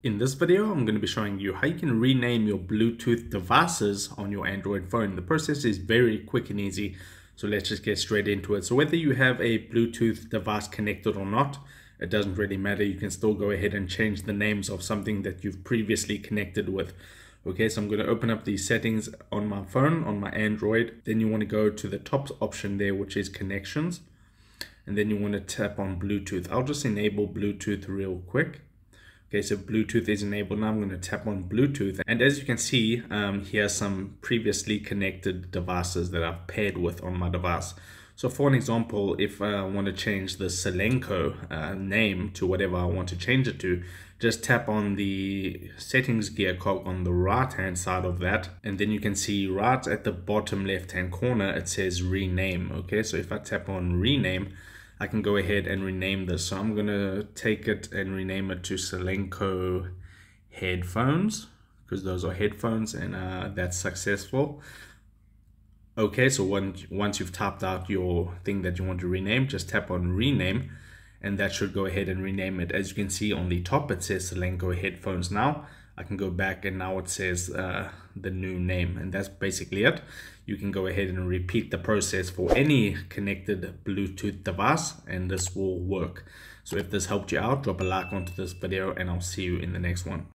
In this video, I'm going to be showing you how you can rename your Bluetooth devices on your Android phone. The process is very quick and easy, so let's just get straight into it. So whether you have a Bluetooth device connected or not, it doesn't really matter. You can still go ahead and change the names of something that you've previously connected with. Okay, so I'm going to open up the settings on my phone, on my Android. Then you want to go to the top option there, which is connections. And then you want to tap on Bluetooth. I'll just enable Bluetooth real quick. Okay, so Bluetooth is enabled. Now I'm going to tap on Bluetooth. And as you can see, um, here some previously connected devices that I've paired with on my device. So for an example, if I want to change the Solenco uh, name to whatever I want to change it to, just tap on the settings gear cog on the right hand side of that. And then you can see right at the bottom left hand corner, it says rename. Okay, so if I tap on rename, I can go ahead and rename this. So I'm to take it and rename it to Solenco headphones because those are headphones and uh, that's successful. Okay, so once, once you've tapped out your thing that you want to rename, just tap on rename and that should go ahead and rename it. As you can see on the top, it says Solenco headphones now. I can go back and now it says uh, the new name and that's basically it. You can go ahead and repeat the process for any connected Bluetooth device and this will work. So if this helped you out, drop a like onto this video and I'll see you in the next one.